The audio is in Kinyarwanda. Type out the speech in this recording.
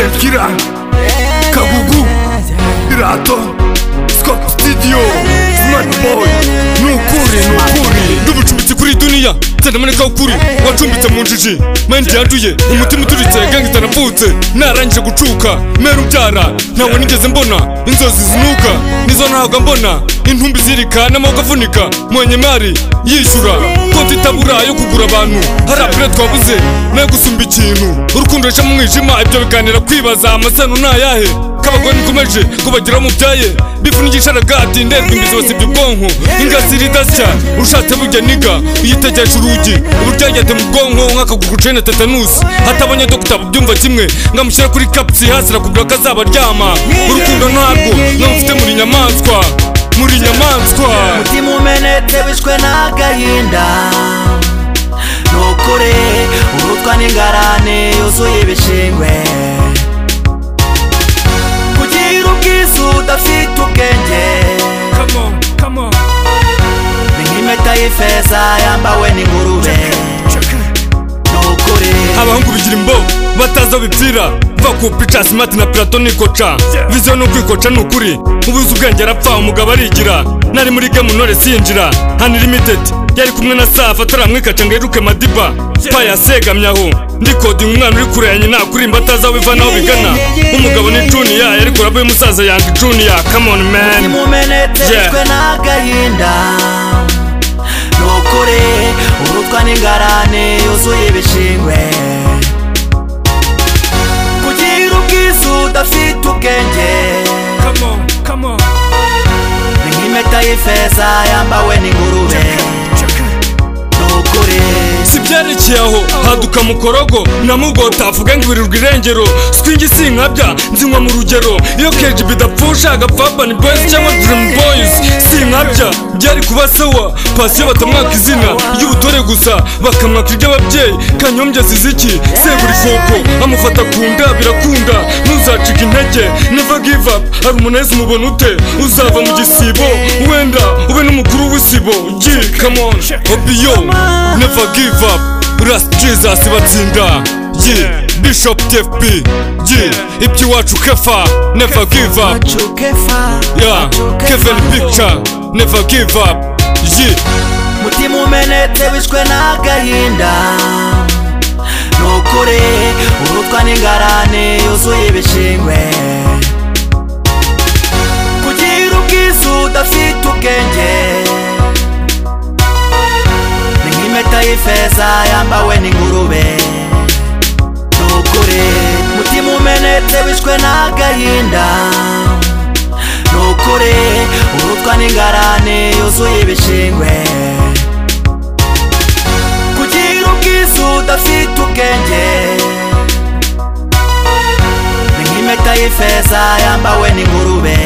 senkira kagugu irato scott studio smart boy nukuri nukuri. N'ubucumbitsi kuri duniya nzanamaneka ukuri wacumbitse mu njiji mayindi yanduye umutima uturitse gangita napfutse narangije gucuka mera ubyara ntabwo nigeze mbona inzozi zinuka. Nizo mbona intumbi zirika n'amaboko avunika. Mari yishyura konti itabura yo kugura abantu. Hari apure twabuze na yo gusumba ikintu. Urukundo ruca mu mwijima ibyo biganira kwibaza. Amasano ni ayahe? K'abagore nikomeje kubageraho mubyaye bifunikisha ragati nderwa imbizi basibye ubwonko. Ingasiri idasya ushatse burya niga. Uyitegereje urugi uburyagete mu bwonko. Nk'akaguru gucene tetanusi hatabonye dogita bubyumva kimwe. Ngamushyira kuri kapsi hasi arakubwira ko azaba aryama. Urukundo ntabwo nkamufite muri nyamaswa muri nyamaswa umutima umenetse wishwe n'agahinda. N'ingarane yuzuye ibishingwe kugira ubwiza udafite ubwenge. Come on, come on. ni nk'impeta y'ifeza yambawe n'ingurube aho bipfira va ku pica simati na plato nikoca viziyo ni ukwikoca ni ukuri. Ubuze ubwenge arapfa umugabo arigira. Nari muri gemu nore sinjira. Hani limited yari kumwe na safa ataramwikaca ngo yiruke madiba. Paya segamyaho ndikodinga umwana uri kure ya nyina kurimba atazi aho biva n'aho bigana. Umugabo ni juniya yari kurabo y'umusaza yanga juniya come on man. Umutima umenetse Yeah. wishwe n'agahinda. Nukuri urutwa n'ingarane yuzuye ibishingwe. Y'ifeza yambawe n'ingurube nukuri. Si byerekeye aho haduka mukorogo namubwo utavuga ngo ibirirwa irengero. Swingi sinkabya nzinywa mu rugero. Iyo keji bidapfusha agapfa ni boys cyangwa dream boys sinkabya byari kuba sawa pasiyo batamwaka izina ry'ubutore gusa. Bakamwaka iry'ababyeyi kanyombya ziziki segura ifoko amufata ku nda birakunda. Ntuzacika intege never give up. Harmonize mubona ute. Uzava mu gisibo. Wenda ube n'umukuru w'isibo. Gi come on. Obiyo never give up. Ras jesus batsinda. Gi bishop tfp gi iby'iwacu kefa. Never give up. Yeah. Kevin picture. Never give up. Gi mutima umenetse wishwe n'agahinda nk'impeta y'ifeza yambawe n'ingurube nukuri mutima umenetse wishwe n'agahinda nukuri urutwa n'ingarane yuzuye ibishingwe kugira ubwiza udafite ubwenge ni nk'impeta y'ifeza yambawe n'ingurube